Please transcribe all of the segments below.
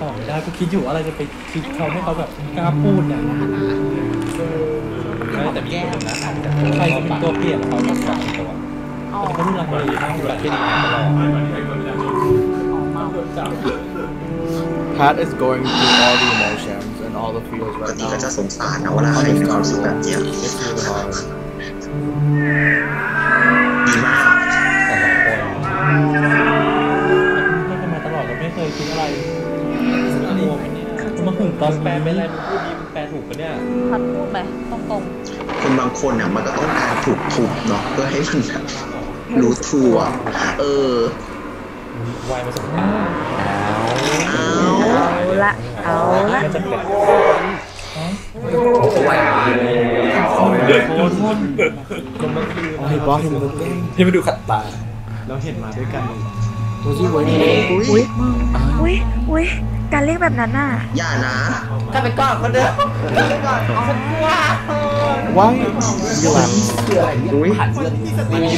ตอบไม่ได้กูคิดอยู่อะไรจะไปคิดเขาให้เขาแบบกล้าพูดเนี่ยไม่แต่มีคนนะอาจจะใครจะเป็นตัวเปลี่ยนเขาแบบตัวอ๋อแต่เขาดูลังเลมากเลยที่นี่ตลอดเมา Pat is going through all the emotions and all the feels ปก right ติ now. ก็จะสงสารนะเวลาใครมีความสุขแบบเนี้ย It's really hard. อนแปลไม่อะไรมึงพูดดีมึงแปลถูกปะเนี่ยพัดพูดไปตรงคนบางคนเนี่ยมันก็ต้องการถูกถูกเนาะเพื่อให้มันแบบรู้ทัวเออ วายมาสมการอ้าวเอาละเอาละก็จะเป็นโอ้โหลงมาคือ Oh, he bought him the thing. ที่มาดูขัดตา เราเห็นมาด้วยกัน Was he waiting? อุ้ยอุ้ยอุ้ย การเรียกแบบนั้นน่ะ อย่านะถ้าเป็นก้อนคนเดิมเป็นก้อนฉันกลัว Why? You laugh. อุ้ยโอ้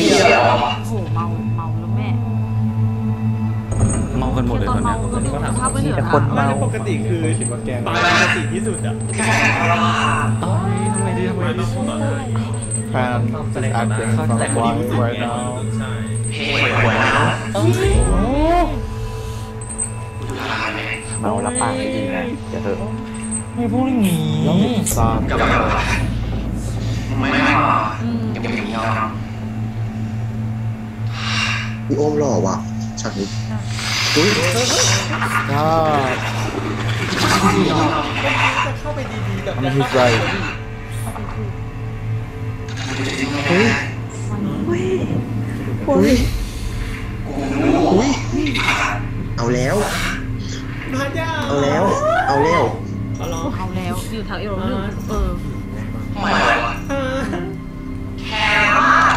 โหเมาเมาแล้วแม่เมากันหมดเลยตตออนนเมานี้ก็มีสภาพไม่เหลือแต่คนเมาปกติคือคิดว่าแกงปกติที่สุดอะทำไมดีทำไมดี Pan is acting from blind right now. เมาละปากไม่ดีนะเดี๋ยวเถอะไม่พูดอย่างนี้ Stop. พี่โอมหล่อว่ะฉากนี้อุ้ย Stop. จะเข้าไปดีๆกับ I mean, he's right. อุ้ยอุ้ยเอาแล้ว มาจ้าเอาแล้ว เอาแล้วเอาลองเอาแล้ว อยู่แถวเอวหนึ่งเออ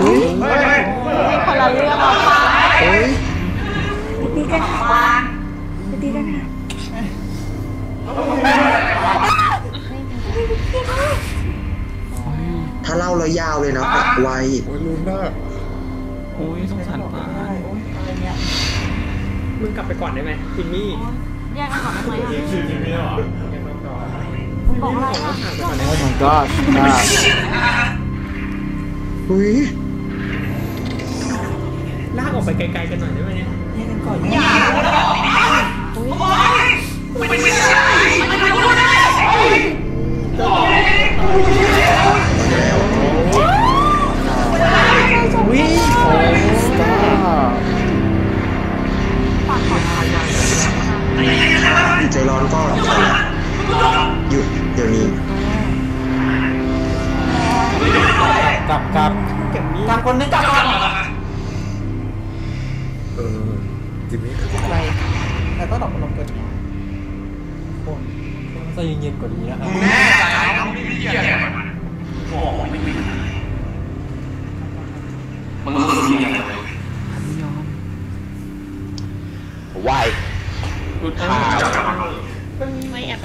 อุ้ยคนละเรื่องเอาค่ะอุ้ยตีกันค่ะตีกันค่ะถ้าเล่าแล้วยาวเลยนะปักไวโอ้ยสงสารป้ามึงกลับไปก่อนได้ไหมจิมมี่ แยกกันก่อนได้ไหมบอกอะไรอะ Oh my gosh. Pat. อุ้ยลากออกไปไกลๆกันหน่อยได้ไหมเนี่ยแยกกันก่อน Stop.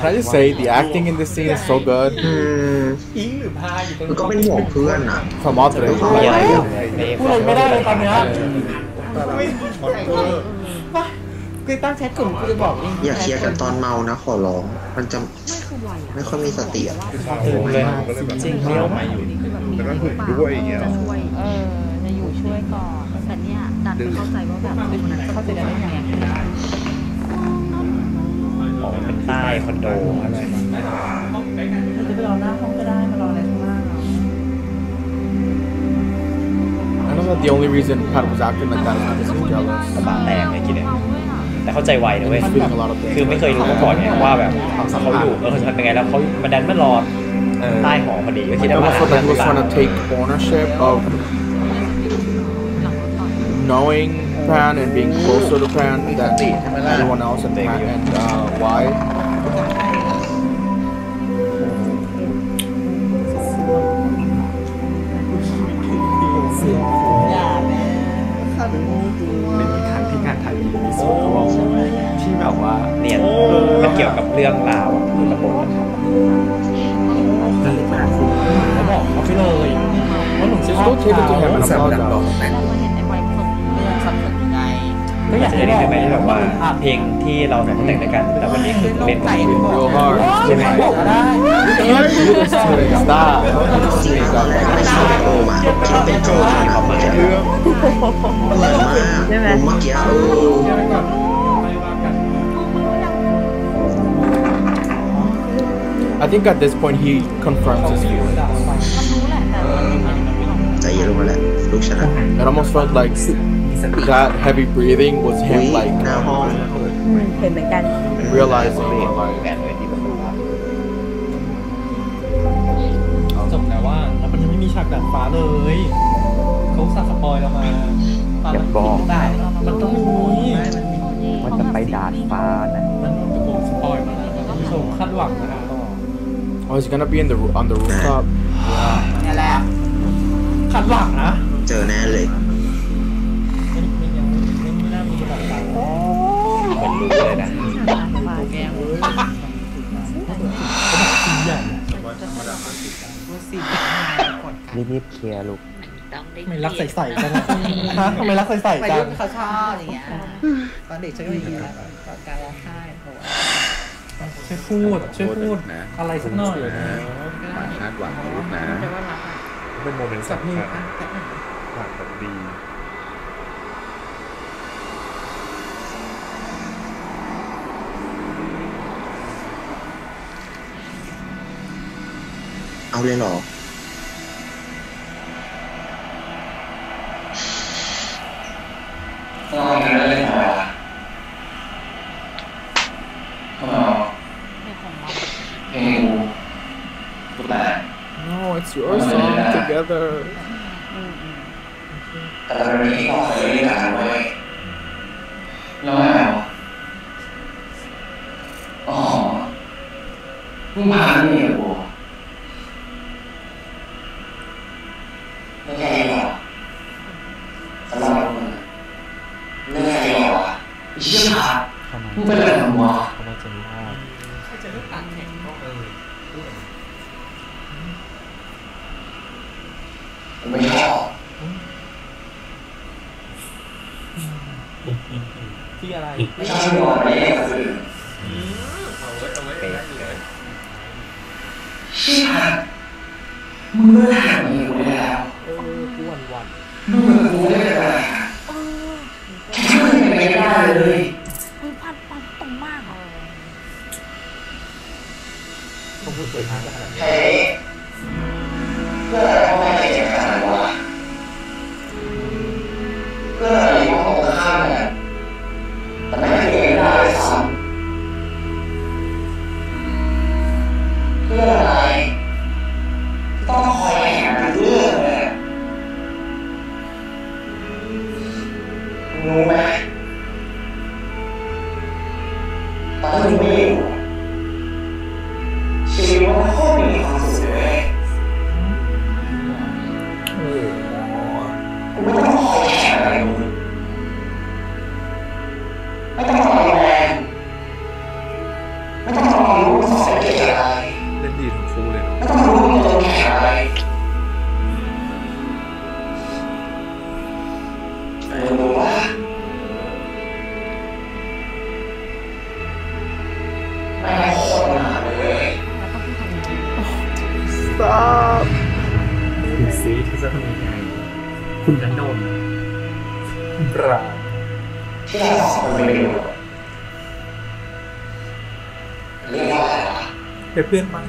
I just say the acting in this scene is so good อืมอิงหรือพาอยู่ตรงมันก็เป็นห่วงเพื่อนอะ from all three. มีอะไรอยู่พูดอะไรไม่ได้เลยตอนเนี้ยคือตั้งแชทกลุ่มกูจะบอกนี่อย่าเคลียร์กันตอนเมานะขอร้องมันจะไม่คือไวอะไม่ค่อยมีสติอะเลยจริงเลี้ยวมาอยู่คือแบบมีแต่อะไรก็หถึรืงอเปล่าด้วยอย่างเงี้ยจะช่วยเออจะอยู่ช่วยก่อนแต่เนี่ยดันไปเข้าใจว่าแบบคนนั้นเข้าใจได้ยังไง อ๋อเป็นใต้คอนโดอะไรจะไปรอหน้าห้องก็ได้มารออะไรข้างล่าง I know that the only reason Pat was acting like that is because he's jealous. กระบะแตกไอ้กินเนี่ยแต่เข้าใจไวนะเว้ย He's feeling a lot of คือ things. ไม่เคยรู้มาก่อนไงว่าแบบเขาอยู่เออเขาเป็นไงแล้วเขามันดันมารอเออใต้หอพอดีก็คิด It ว่า almost felt like he was trying to take ownership of knowing Pan and being closer to Pan than anyone else and Pan and uh, why. อย่าแม่ขันมูกูเป็นครั้งที่งานถ่ายวีดีโอเขาบอกที่แบบว่าเนียนมันเกี่ยวกับเรื่องราวอะระบบอะเขาบอกเขาไปเลยว่าหนูช Just อบ go take it to him and ส ก็อยากจะให้ได้บได้อกไหมที่แบบว่าเพลงที่เราสองคนแต่งด้วยกัน แต่วันนี้คือเล่น Real hard. ใช่ไหมได้ Stop. ตอนแรกไม่ใช่โอมาคิดว่าเป็นโจทย์เขามาเรื่องเหมือนมากผมเมื่อกี้เออ I think at this point he confirms his feelings. มันรู้แหละแต่มันใจเย็นลงมาแหละลูกชนะ It almost felt like that heavy breathing was วิ him like หน้าห้องเห็นเหมือนกัน realizing like แฟนเลยที่ประตูอะจบแล้วว่าแล้วมันยังไม่มีฉากดัดฟ้าเลยเขาสัตว์สปอยเรามาตอนอย่านั้นบอก ได้ มันต้องมีมันจะไปดาดฟ้านะมันเป็นผมสปอยมาแล้วท่านผู้ชมคาดหวังนะครับ oh he's gonna be in the roo- on the rooftop นี่แหละ เคลียร์ลูกทำไม่รักใส่ๆกันนะฮะทำไมรักใส่วัยๆกัรุ่นนเขาชอบอย่างเงี้ยตอนเด็กฉันก็อย่างเงี้ยตอนการร้องไห้โหช่วยพูดช่วยพูดอะไรสักหน่อยคาดหวังลูกนะแต่ว่ารักอะเป็นโมเมนต์สำคัญผ่านแบบดีเอาเลยเหรอ no it's your song together แต่ตอนนี้ก็เคยได้กันเว้ยแล้วไงวะอ๋อมึงพาเนี่ยกูไม่ใช่ห เชี่ยพามึงเป็นอะไรของมึงวะเราไม่ชอบที่อะไรไม่ชอบที่นอนไม่ได้กับคนอื่นเป๊ะเชี่ยมึงเลิกหาเมียกูได้แล้วเออกูวันวันมึงกับกูได้ เฮ้ยเพื่ออะไรพ่อแม่เจ็บขนาดนั้นวะเพื่ออะไรว่าตรงข้ามกันแ Stop. Stop. Exatamente. คอยแข่งอะไรมึงไม่ต้องรอแรงไม่ต้องรอรู้ว่าสอนเก่งอะไรเล่นดีทั้งคู่เลยเนาะไม่ต้องรู้ว่าตัวแข่งอะไรแต่มึงรู้ว่า stop ดูซิที่จะทำยังไงคุณนันนนท์บราที่เราสองคนไปดูเรียกว่าอะไรวะเดี๋ยวเพื่อนมา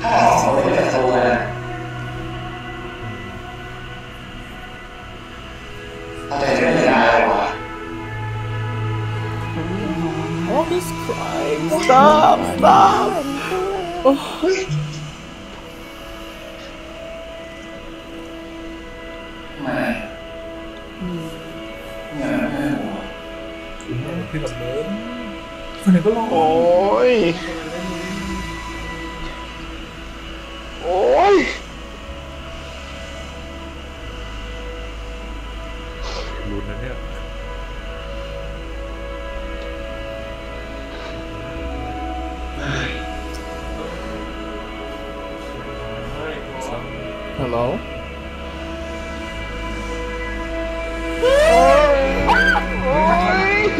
ถ้าเราสองคนเป็นศัตรูกั crying. Stop, stop. ไม่เนี่ยไม่รู้อะพี่กับเบิร์ดคนไหนก็ร้องโอ้ย โอ้ย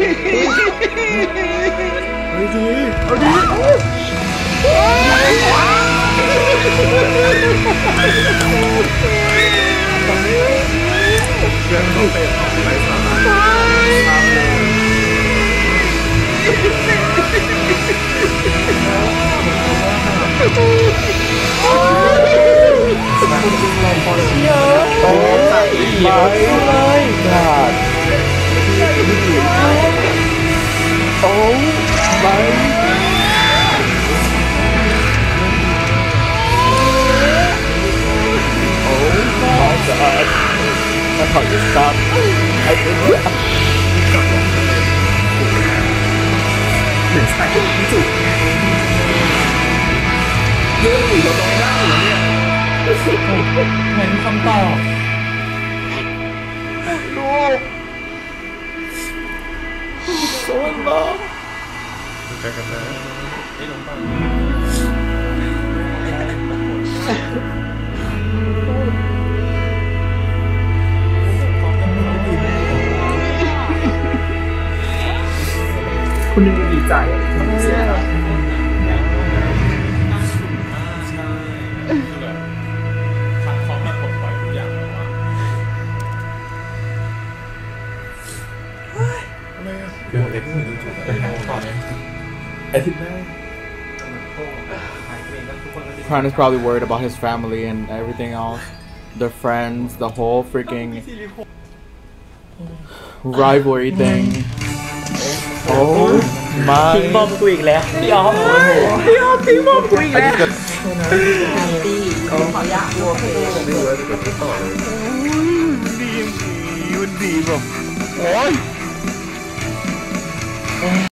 โอ้ยไม่เลยขาด ย โอ้ไม่โอ้ไม่สด้าห้ตอะยู่งไงเหมือนคำตอบ so in love ใกล้กันนะคุณยังดีใจเสีย Pran is probably worried about his family and everything else. The friends, the whole freaking rivalry thing. Oh ทิ้งบอ my. มกูอีกแล้วพี่ออฟพี่ออฟทิ้งบอมกูอีกแล้ว ตีขออยากดูคือ ไม่รู้ว่าจะเป็นต่อเลย ดีดีมันดีแบบโอ้ย